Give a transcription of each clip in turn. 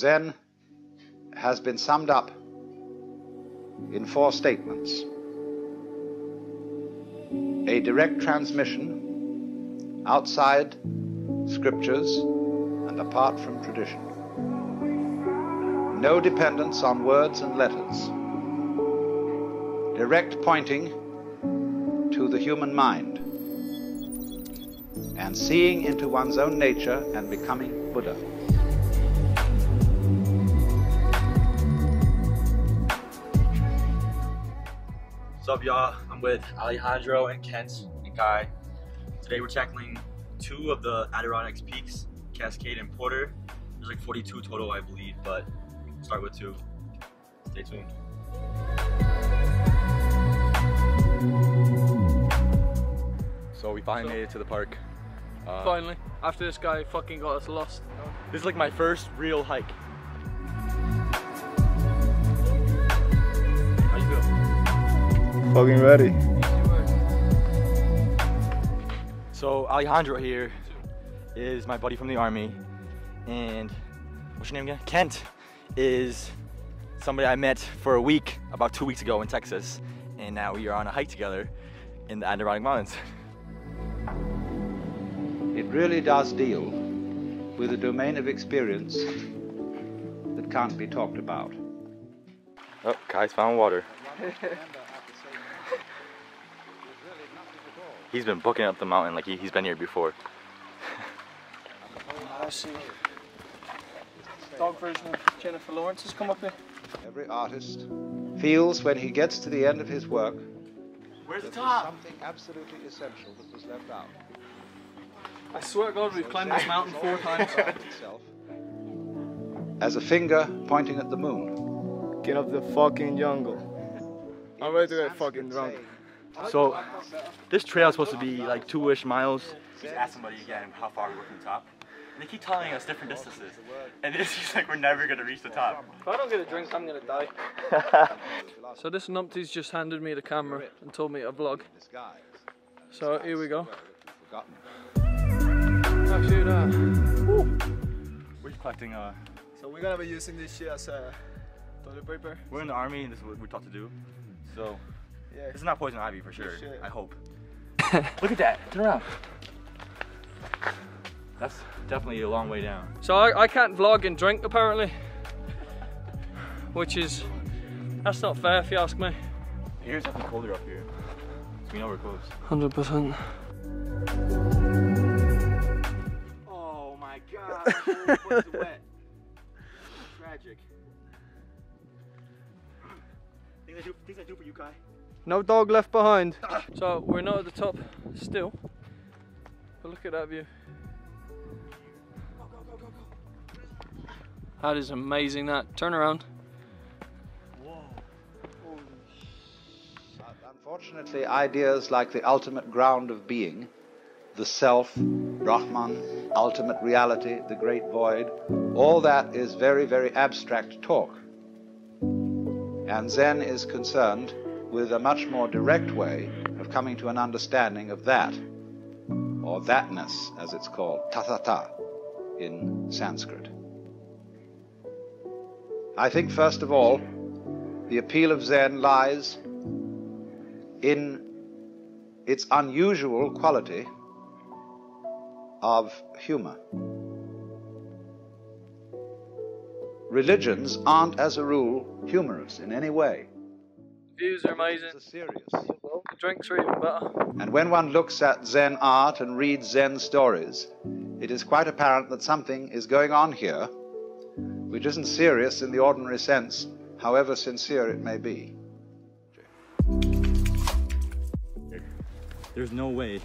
Zen has been summed up in four statements a direct transmission outside scriptures and apart from tradition. No dependence on words and letters. Direct pointing to the human mind and seeing into one's own nature and becoming Buddha. Up, y'all? I'm with Alejandro and Kent and Kai. Today we're tackling two of the Adirondacks peaks, Cascade and Porter. There's like 42 total, I believe, but we'll start with two. Stay tuned. So we finally made it to the park. Uh, Finally, after this guy fucking got us lost. This is like my first real hike. Fucking ready. So Alejandro here is my buddy from the army, and what's your name again? Kent is somebody I met for a week about two weeks ago in Texas, and now we are on a hike together in the Adirondack Mountains. It really does deal with a domain of experience that can't be talked about. Oh, Kai's found water. He's been booking up the mountain like he, he's been here before. I see. Dog version of Jennifer Lawrence has come up here. Every artist feels when he gets to the end of his work Where's that there's something absolutely essential that was left out. I swear to God, we've climbed this mountain four times. As a finger pointing at the moon. Get of the fucking jungle. I'm ready to get fucking drunk. So, this trail is supposed to be like two-ish miles. Just ask somebody again how far we were from the top. And they keep telling us different distances. And it's just like we're never gonna reach the top. If I don't get a drink, I'm gonna die. So this numpty's just handed me the camera and told me to vlog. So here we go. Actually, that. We're collecting, uh, So we're gonna be using this shit as a toilet paper. we're in the army and this is what we're taught to do. So, Yeah. this is not poison ivy for sure. I hope. Look at that, turn around. That's definitely a long way down. So I, I can't vlog and drink apparently, which is that's not fair if you ask me. Here's something colder up here. So we know we're close. Hundred percent. Oh my god, the whole foot's wet. Tragic. Things I do, things I do for you, Kai. No dog left behind. So we're not at the top still, but look at that view. That is amazing. That turn around. Unfortunately, ideas like the ultimate ground of being, the self, Brahman, ultimate reality, the great void, all that is very, very abstract talk. And Zen is concerned with a much more direct way of coming to an understanding of that, or thatness, as it's called, tathata in Sanskrit. I think, first of all, the appeal of Zen lies in its unusual quality of humor. Religions aren't, as a rule, humorous in any way. Views are amazing. It's serious. The drinks are even better. And when one looks at Zen art and reads Zen stories, it is quite apparent that something is going on here which isn't serious in the ordinary sense, however sincere it may be. There's no way.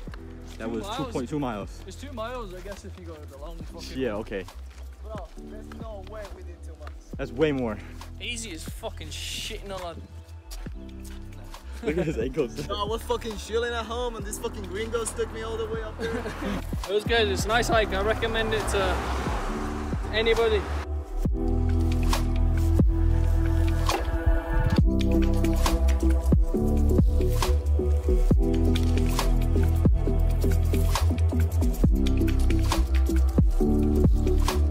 That Two was miles? 2.2 miles. It's two miles, I guess, if you go the long fucking. Yeah, okay. Bro, there's no way we did two months. That's way more. Easy as fucking shitting on a. Look at his ankles. No, I was fucking chilling at home and this fucking gringo took me all the way up there. it was good. It's a nice hike. I recommend it to anybody.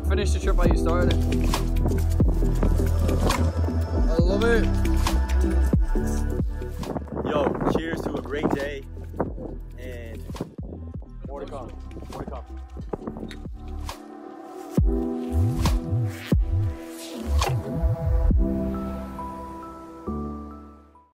Finish the trip how you started. I love it. Cheers to a great day and more to come. More to come.